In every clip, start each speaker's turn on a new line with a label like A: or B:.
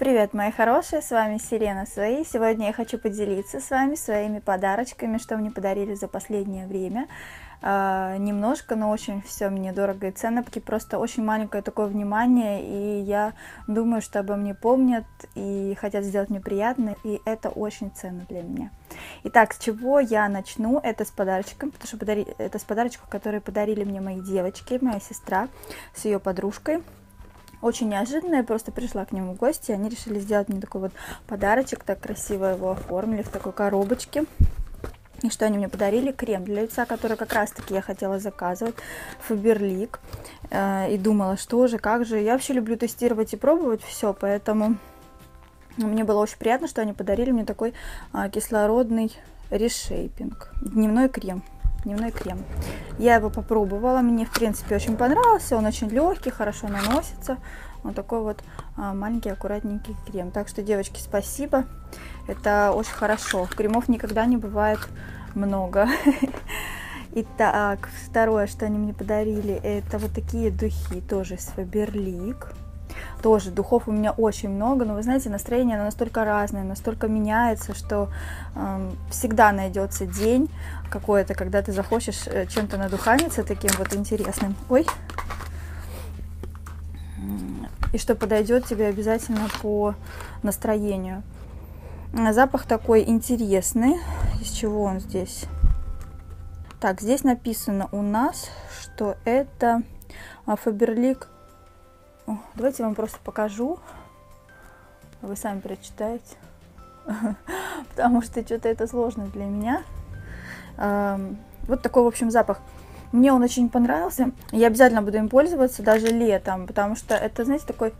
A: Привет, мои хорошие, с вами Сирена Свои. Сегодня я хочу поделиться с вами своими подарочками, что мне подарили за последнее время. Uh, немножко, но очень все мне дорого и ценно, просто очень маленькое такое внимание, и я думаю, что обо мне помнят и хотят сделать мне приятно, и это очень ценно для меня. Итак, с чего я начну? Это с подарочком, потому что подари... это с подарочком, который подарили мне мои девочки, моя сестра с ее подружкой очень неожиданно, я просто пришла к нему в гости, они решили сделать мне такой вот подарочек, так красиво его оформили в такой коробочке. И что они мне подарили? Крем для лица, который как раз-таки я хотела заказывать. Фаберлик. Э, и думала, что же, как же. Я вообще люблю тестировать и пробовать все, поэтому мне было очень приятно, что они подарили мне такой а, кислородный решейпинг. Дневной крем дневной крем. Я его попробовала, мне в принципе очень понравился, он очень легкий, хорошо наносится. Вот такой вот а, маленький аккуратненький крем. Так что, девочки, спасибо. Это очень хорошо. Кремов никогда не бывает много. Итак, второе, что они мне подарили, это вот такие духи, тоже с Faberlic. Тоже духов у меня очень много, но вы знаете, настроение оно настолько разное, настолько меняется, что э, всегда найдется день какой-то, когда ты захочешь э, чем-то надуханиться таким вот интересным. Ой. И что подойдет тебе обязательно по настроению. Запах такой интересный. Из чего он здесь? Так, здесь написано у нас, что это Фаберлик Давайте я вам просто покажу. Вы сами прочитаете. Потому что что-то это сложно для меня. Вот такой, в общем, запах. Мне он очень понравился. Я обязательно буду им пользоваться, даже летом, потому что это, знаете, такой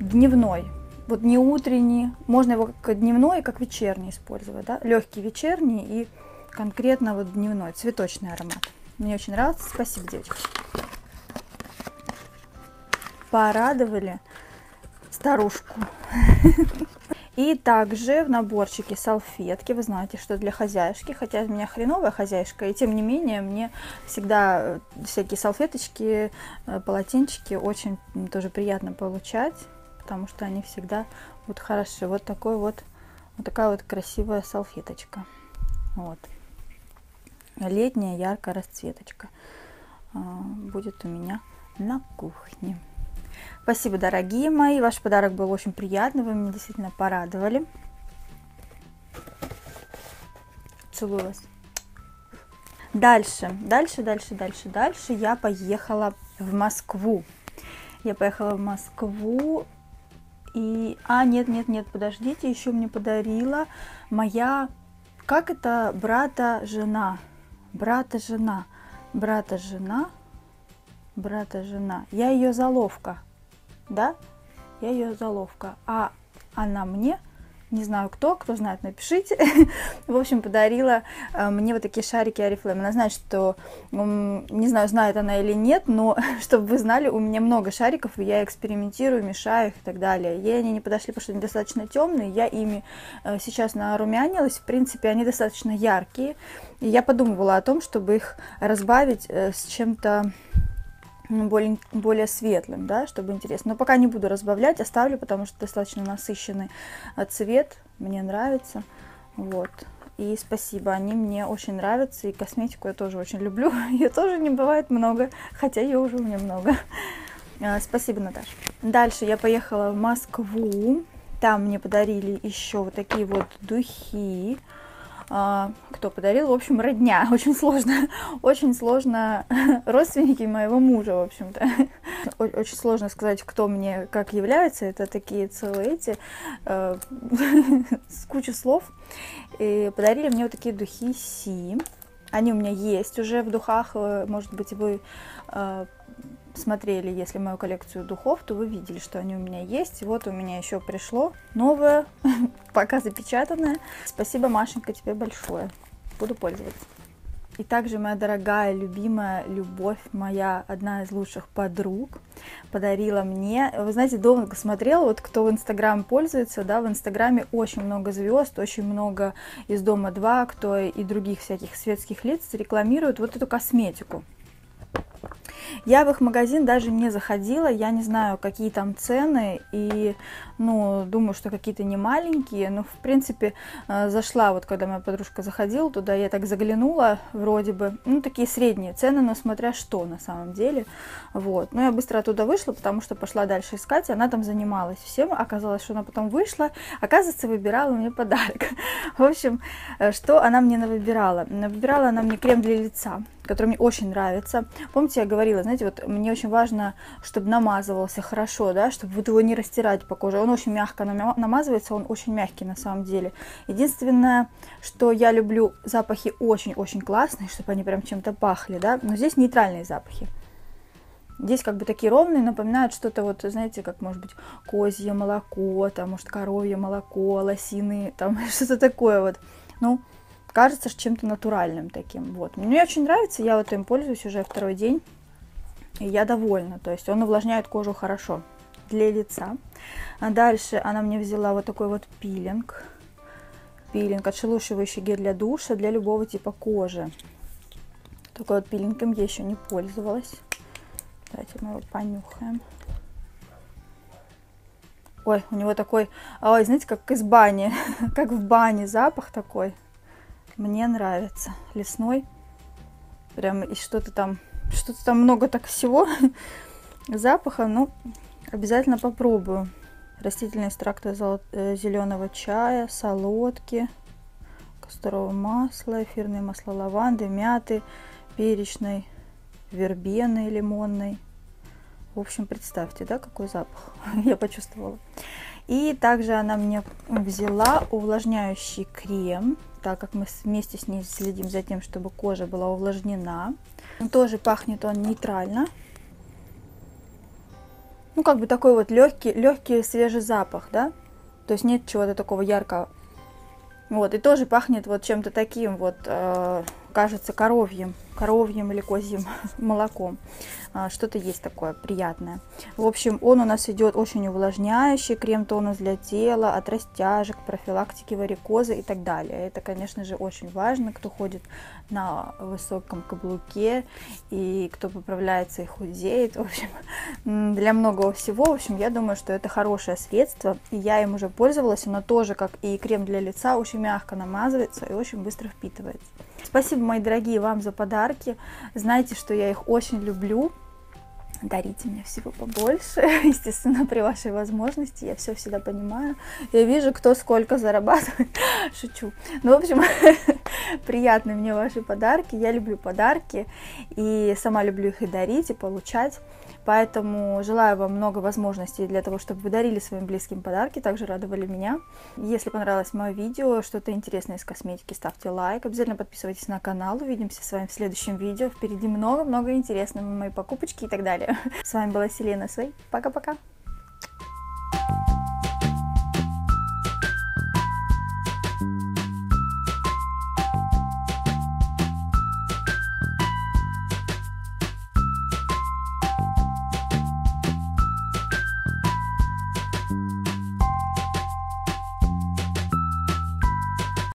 A: дневной. Вот не утренний, можно его как дневной, как вечерний использовать, да? Легкий вечерний и конкретно вот дневной, цветочный аромат. Мне очень нравится. Спасибо, девочки. Порадовали старушку. И также в наборчике салфетки. Вы знаете, что для хозяюшки, хотя у меня хреновая хозяюшка, и тем не менее мне всегда э, всякие салфеточки, э, полотенчики очень тоже приятно получать, потому что они всегда вот хороши. Вот такой вот, вот такая вот красивая салфеточка. Вот летняя яркая расцветочка а, будет у меня на кухне. Спасибо, дорогие мои. Ваш подарок был очень приятный. Вы меня действительно порадовали. Целую вас. Дальше, дальше, дальше, дальше, дальше я поехала в Москву. Я поехала в Москву и... А, нет, нет, нет, подождите, еще мне подарила моя... Как это? Брата жена брата жена, брата жена, брата жена. Я ее заловка, да? Я ее заловка. А она мне не знаю кто, кто знает, напишите. в общем, подарила э, мне вот такие шарики Арифлейм. Она знает, что, не знаю, знает она или нет, но чтобы вы знали, у меня много шариков, и я экспериментирую, мешаю их и так далее. Ей они не подошли, потому что они достаточно темные, я ими э, сейчас нарумянилась, в принципе, они достаточно яркие. И я подумывала о том, чтобы их разбавить э, с чем-то более, более светлым, да, чтобы интересно. Но пока не буду разбавлять, оставлю, потому что достаточно насыщенный э, цвет, мне нравится, вот. И спасибо, они мне очень нравятся, и косметику я тоже очень люблю, ее тоже не бывает много, хотя ее уже у меня много. Э, спасибо, Наташа. Дальше я поехала в Москву, там мне подарили еще вот такие вот духи, кто подарил, в общем, родня. Очень сложно, очень сложно родственники моего мужа, в общем-то. Очень сложно сказать, кто мне как является. Это такие целые эти, э, с кучей слов. И подарили мне вот такие духи Си. Они у меня есть уже в духах. Э, может быть, вы э, смотрели, если мою коллекцию духов, то вы видели, что они у меня есть. И вот у меня еще пришло новое, пока запечатанное. Спасибо, Машенька, тебе большое. Буду пользоваться. И также моя дорогая, любимая любовь, моя одна из лучших подруг, подарила мне. Вы знаете, долго смотрела, вот кто в Инстаграм пользуется, да, в Инстаграме очень много звезд, очень много из Дома 2, кто и других всяких светских лиц рекламируют вот эту косметику. Я в их магазин даже не заходила, я не знаю, какие там цены, и, ну, думаю, что какие-то не маленькие, но, в принципе, э, зашла, вот когда моя подружка заходила туда, я так заглянула, вроде бы, ну, такие средние цены, но смотря что на самом деле, вот. Но я быстро оттуда вышла, потому что пошла дальше искать, и она там занималась всем, оказалось, что она потом вышла, оказывается, выбирала мне подарок. В общем, э, что она мне навыбирала? Выбирала она мне крем для лица, который мне очень нравится. Помните, я говорила, знаете, вот мне очень важно, чтобы намазывался хорошо, да, чтобы вот его не растирать по коже. Он очень мягко намазывается, он очень мягкий на самом деле. Единственное, что я люблю запахи очень-очень классные, чтобы они прям чем-то пахли, да, но здесь нейтральные запахи. Здесь как бы такие ровные, напоминают что-то вот, знаете, как может быть козье молоко, там, может, коровье молоко, лосины, там, что-то такое вот. Ну, кажется чем-то натуральным таким. Вот. Мне очень нравится, я вот им пользуюсь уже второй день, и я довольна. То есть он увлажняет кожу хорошо для лица. А дальше она мне взяла вот такой вот пилинг. Пилинг, отшелушивающий гель для душа для любого типа кожи. Такой вот пилингом я еще не пользовалась. Давайте мы его понюхаем. Ой, у него такой, ой, знаете, как из бани, как в бане запах такой. Мне нравится. Лесной. Прям и что-то там, что-то там много так всего запаха. Ну, обязательно попробую. Растительные экстракты э, зеленого чая, солодки, касторового масла, эфирные масла лаванды, мяты, перечной, вербены лимонной. В общем, представьте, да, какой запах я почувствовала. И также она мне взяла увлажняющий крем так как мы вместе с ней следим за тем, чтобы кожа была увлажнена. Он тоже пахнет он нейтрально. Ну, как бы такой вот легкий, легкий свежий запах, да? То есть нет чего-то такого яркого. Вот, и тоже пахнет вот чем-то таким вот, э, кажется, коровьим коровьим или козьим молоком. А, что-то есть такое приятное. В общем, он у нас идет очень увлажняющий, крем-тонус для тела, от растяжек, профилактики варикоза и так далее. Это, конечно же, очень важно, кто ходит на высоком каблуке и кто поправляется и худеет. В общем, для многого всего. В общем, я думаю, что это хорошее средство. И я им уже пользовалась. Оно тоже, как и крем для лица, очень мягко намазывается и очень быстро впитывается. Спасибо, мои дорогие, вам за подарки. Знаете, что я их очень люблю. Дарите мне всего побольше, естественно, при вашей возможности. Я все всегда понимаю. Я вижу, кто сколько зарабатывает. Шучу. Ну, в общем, приятны мне ваши подарки. Я люблю подарки и сама люблю их и дарить, и получать. Поэтому желаю вам много возможностей для того, чтобы вы дарили своим близким подарки, также радовали меня. Если понравилось мое видео, что-то интересное из косметики, ставьте лайк. Обязательно подписывайтесь на канал. Увидимся с вами в следующем видео. Впереди много-много интересного, мои покупочки и так далее. С вами была Селена Свей. Пока-пока.